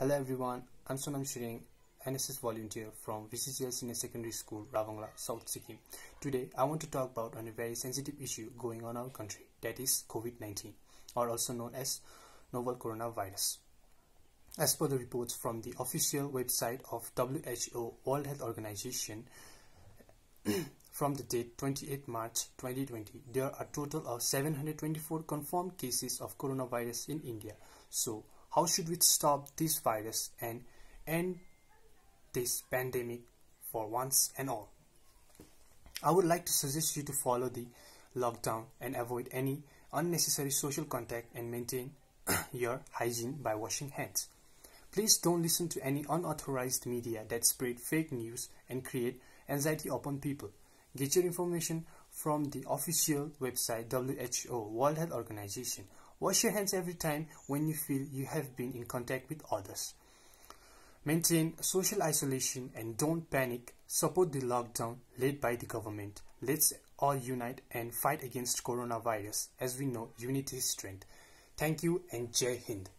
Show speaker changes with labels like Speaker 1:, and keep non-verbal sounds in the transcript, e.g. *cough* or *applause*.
Speaker 1: Hello everyone, I'm Sonam Tshering, NSS volunteer from VCGL Senior Secondary School, Ravangla, South Sikkim. Today, I want to talk about on a very sensitive issue going on our country, that is COVID-19, or also known as novel coronavirus. As per the reports from the official website of WHO World Health Organization, *clears throat* from the date 28 March 2020, there are a total of 724 confirmed cases of coronavirus in India. So, how should we stop this virus and end this pandemic for once and all? I would like to suggest you to follow the lockdown and avoid any unnecessary social contact and maintain *clears throat* your hygiene by washing hands. Please don't listen to any unauthorized media that spread fake news and create anxiety upon people. Get your information from the official website WHO World Health Organization Wash your hands every time when you feel you have been in contact with others. Maintain social isolation and don't panic. Support the lockdown led by the government. Let's all unite and fight against coronavirus as we know unity is strength. Thank you and Jai Hind.